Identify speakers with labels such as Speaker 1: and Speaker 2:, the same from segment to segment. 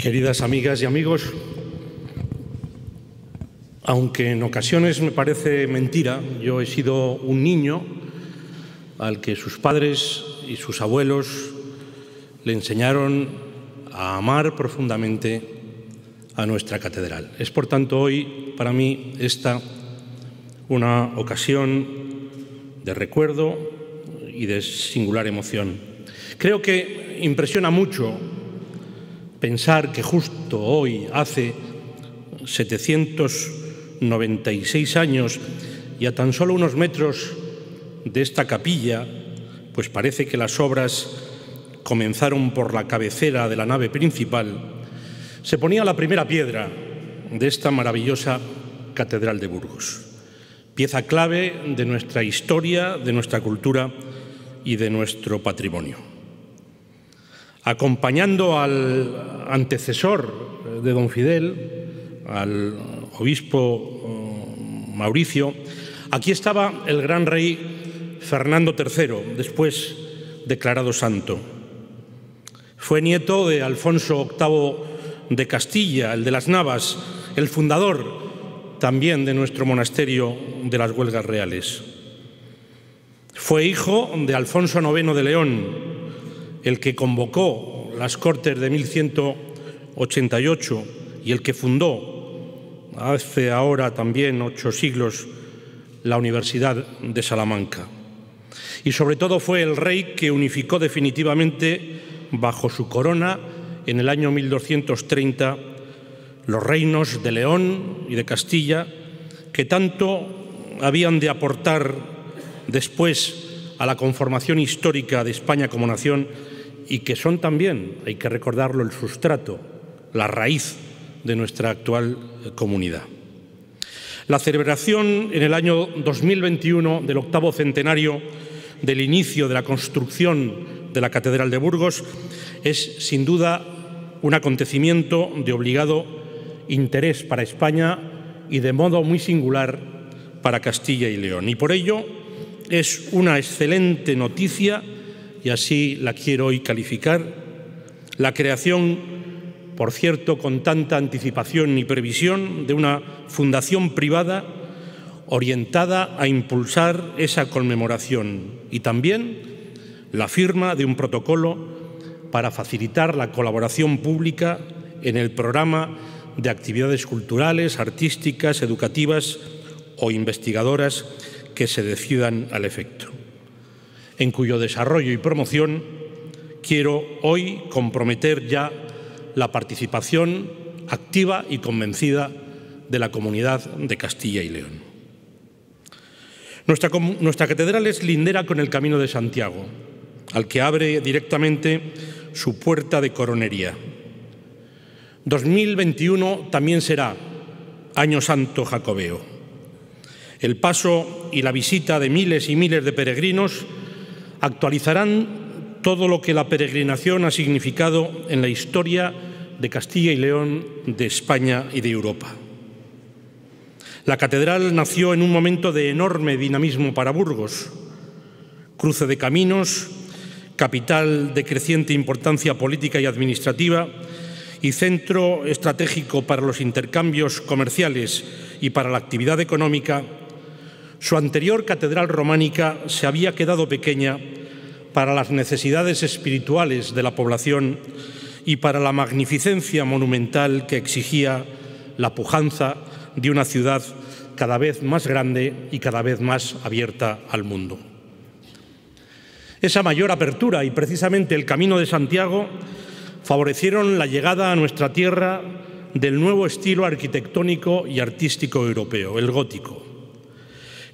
Speaker 1: Queridas amigas y amigos, aunque en ocasiones me parece mentira, yo he sido un niño al que sus padres y sus abuelos le enseñaron a amar profundamente a nuestra catedral. Es por tanto hoy para mí esta una ocasión de recuerdo y de singular emoción. Creo que impresiona mucho pensar que justo hoy, hace 796 años y a tan solo unos metros de esta capilla, pues parece que las obras comenzaron por la cabecera de la nave principal, se ponía la primera piedra de esta maravillosa Catedral de Burgos, pieza clave de nuestra historia, de nuestra cultura y de nuestro patrimonio acompañando al antecesor de don Fidel, al obispo eh, Mauricio, aquí estaba el gran rey Fernando III, después declarado santo. Fue nieto de Alfonso VIII de Castilla, el de las Navas, el fundador también de nuestro monasterio de las Huelgas Reales. Fue hijo de Alfonso IX de León, el que convocó las Cortes de 1188 y el que fundó hace ahora también ocho siglos la Universidad de Salamanca. Y sobre todo fue el rey que unificó definitivamente bajo su corona en el año 1230 los reinos de León y de Castilla que tanto habían de aportar después a la conformación histórica de España como nación y que son también, hay que recordarlo, el sustrato, la raíz de nuestra actual eh, comunidad. La celebración en el año 2021 del octavo centenario del inicio de la construcción de la Catedral de Burgos es sin duda un acontecimiento de obligado interés para España y de modo muy singular para Castilla y León. Y por ello es una excelente noticia y así la quiero hoy calificar, la creación, por cierto, con tanta anticipación y previsión, de una fundación privada orientada a impulsar esa conmemoración y también la firma de un protocolo para facilitar la colaboración pública en el programa de actividades culturales, artísticas, educativas o investigadoras que se decidan al efecto en cuyo desarrollo y promoción quiero hoy comprometer ya la participación activa y convencida de la comunidad de Castilla y León. Nuestra, catedral es lindera con el Camino de Santiago, al que abre directamente su puerta de coronería. 2021 también será Año Santo Jacobeo. El paso y la visita de miles y miles de peregrinos actualizarán todo lo que la peregrinación ha significado en la historia de Castilla y León, de España y de Europa. La catedral nació en un momento de enorme dinamismo para Burgos, cruce de caminos, capital de creciente importancia política y administrativa y centro estratégico para los intercambios comerciales y para la actividad económica su anterior catedral románica se había quedado pequeña para las necesidades espirituales de la población y para la magnificencia monumental que exigía la pujanza de una ciudad cada vez más grande y cada vez más abierta al mundo. Esa mayor apertura y precisamente el Camino de Santiago favorecieron la llegada a nuestra tierra del nuevo estilo arquitectónico y artístico europeo, el gótico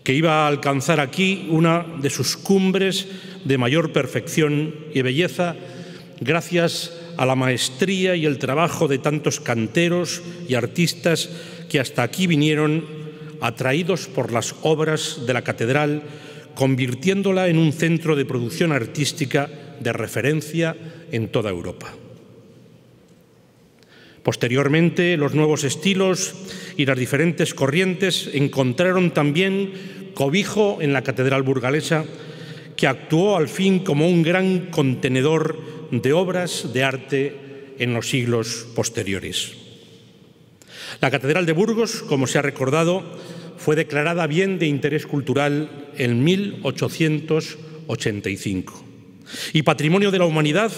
Speaker 1: que iba a alcanzar aquí una de sus cumbres de mayor perfección y belleza gracias a la maestría y el trabajo de tantos canteros y artistas que hasta aquí vinieron atraídos por las obras de la catedral, convirtiéndola en un centro de producción artística de referencia en toda Europa. Posteriormente, los nuevos estilos y las diferentes corrientes encontraron también cobijo en la Catedral burgalesa, que actuó al fin como un gran contenedor de obras de arte en los siglos posteriores. La Catedral de Burgos, como se ha recordado, fue declarada bien de interés cultural en 1885 y Patrimonio de la Humanidad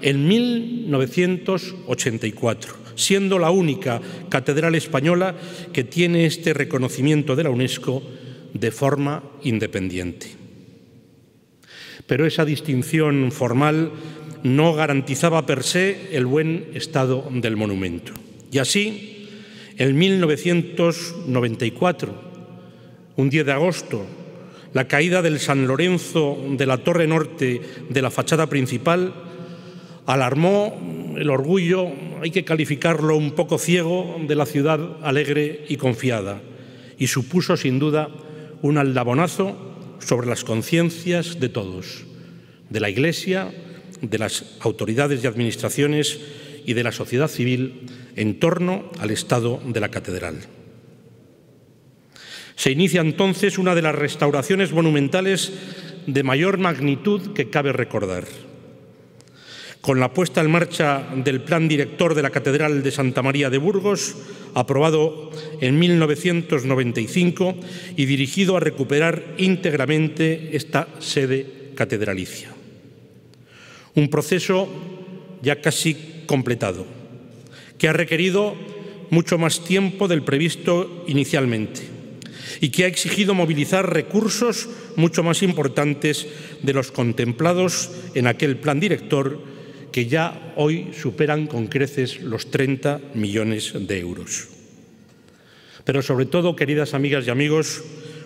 Speaker 1: en 1984, siendo la única catedral española que tiene este reconocimiento de la UNESCO de forma independiente. Pero esa distinción formal no garantizaba per se el buen estado del monumento. Y así, en 1994, un 10 de agosto, la caída del San Lorenzo de la torre norte de la fachada principal alarmó el orgullo, hay que calificarlo un poco ciego, de la ciudad alegre y confiada y supuso sin duda un aldabonazo sobre las conciencias de todos, de la Iglesia, de las autoridades y administraciones y de la sociedad civil en torno al estado de la catedral. Se inicia entonces una de las restauraciones monumentales de mayor magnitud que cabe recordar. Con la puesta en marcha del Plan Director de la Catedral de Santa María de Burgos, aprobado en 1995 y dirigido a recuperar íntegramente esta sede catedralicia. Un proceso ya casi completado, que ha requerido mucho más tiempo del previsto inicialmente y que ha exigido movilizar recursos mucho más importantes de los contemplados en aquel plan director que ya hoy superan con creces los 30 millones de euros. Pero sobre todo, queridas amigas y amigos,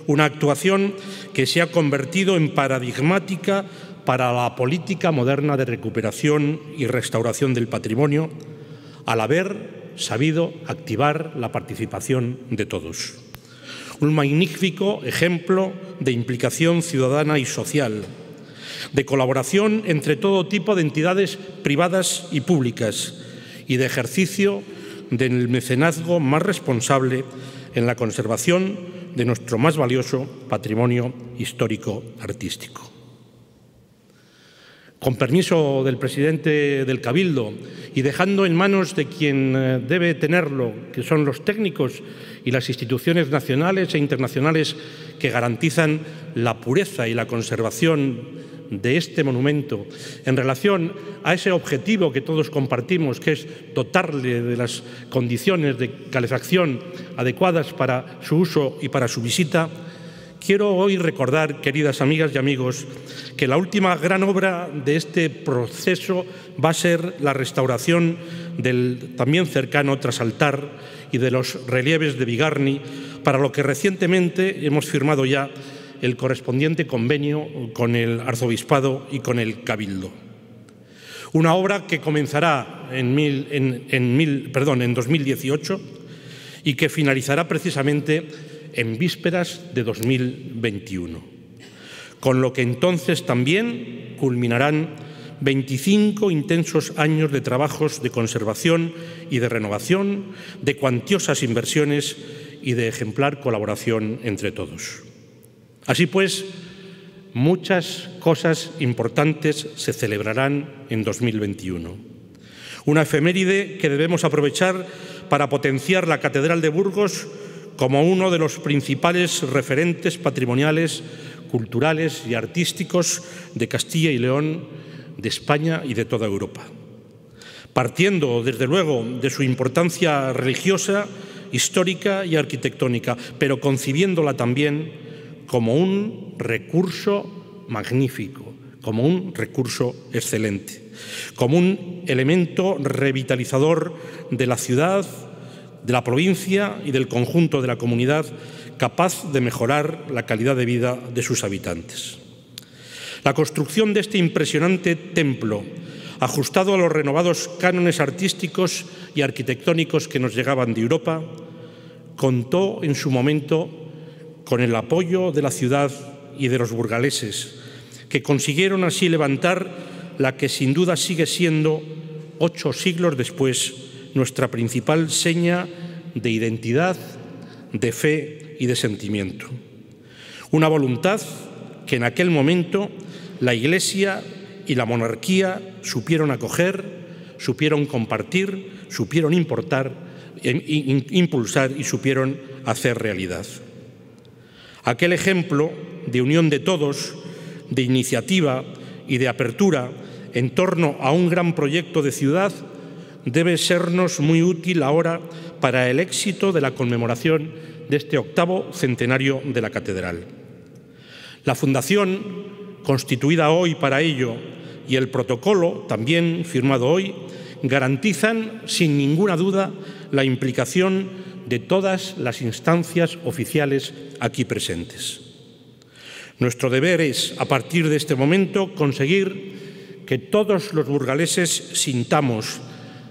Speaker 1: una actuación que se ha convertido en paradigmática para la política moderna de recuperación y restauración del patrimonio, al haber sabido activar la participación de todos un magnífico ejemplo de implicación ciudadana y social, de colaboración entre todo tipo de entidades privadas y públicas y de ejercicio del mecenazgo más responsable en la conservación de nuestro más valioso patrimonio histórico artístico. Con permiso del presidente del Cabildo y dejando en manos de quien eh, debe tenerlo, que son los técnicos y las instituciones nacionales e internacionales que garantizan la pureza y la conservación de este monumento en relación a ese objetivo que todos compartimos, que es dotarle de las condiciones de calefacción adecuadas para su uso y para su visita, quiero hoy recordar, queridas amigas y amigos, que la última gran obra de este proceso va a ser la restauración del también cercano trasaltar y de los relieves de Bigarni, para lo que recientemente hemos firmado ya el correspondiente convenio con el arzobispado y con el cabildo. Una obra que comenzará en, perdón, en 2018 y que finalizará precisamente en vísperas de 2021, con lo que entonces también culminarán 25 intensos años de trabajos de conservación y de renovación, de cuantiosas inversiones y de ejemplar colaboración entre todos. Así pues, muchas cosas importantes se celebrarán en 2021. Una efeméride que debemos aprovechar para potenciar la Catedral de Burgos como uno de los principales referentes patrimoniales, culturales y artísticos de Castilla y León de España y de toda Europa. Partiendo, desde luego, de su importancia religiosa, histórica y arquitectónica, pero concibiéndola también como un recurso magnífico, como un recurso excelente, como un elemento revitalizador de la ciudad, de la provincia y del conjunto de la comunidad capaz de mejorar la calidad de vida de sus habitantes. La construcción de este impresionante templo, ajustado a los renovados cánones artísticos y arquitectónicos que nos llegaban de Europa, contó en su momento con el apoyo de la ciudad y de los burgaleses, que consiguieron así levantar la que sin duda sigue siendo, ocho siglos después, nuestra principal seña de identidad, de fe y de sentimiento. Una voluntad que en aquel momento la Iglesia y la monarquía supieron acoger, supieron compartir, supieron importar, impulsar y supieron hacer realidad. Aquel ejemplo de unión de todos, de iniciativa y de apertura en torno a un gran proyecto de ciudad debe sernos muy útil ahora para el éxito de la conmemoración de este octavo centenario de la Catedral. La Fundación, constituida hoy para ello, y el protocolo, también firmado hoy, garantizan sin ninguna duda la implicación de todas las instancias oficiales aquí presentes. Nuestro deber es, a partir de este momento, conseguir que todos los burgaleses sintamos,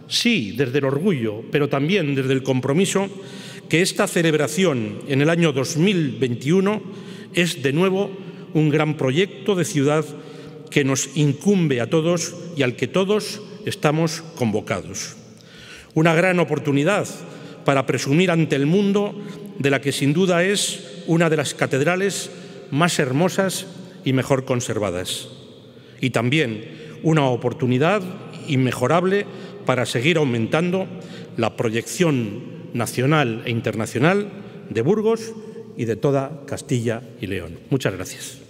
Speaker 1: sí, desde el orgullo, pero también desde el compromiso, que esta celebración en el año 2021 es de nuevo un gran proyecto de ciudad que nos incumbe a todos y al que todos estamos convocados. Una gran oportunidad para presumir ante el mundo de la que sin duda es una de las catedrales más hermosas y mejor conservadas. Y también una oportunidad inmejorable para seguir aumentando la proyección nacional e internacional de Burgos y de toda Castilla y León. Muchas gracias.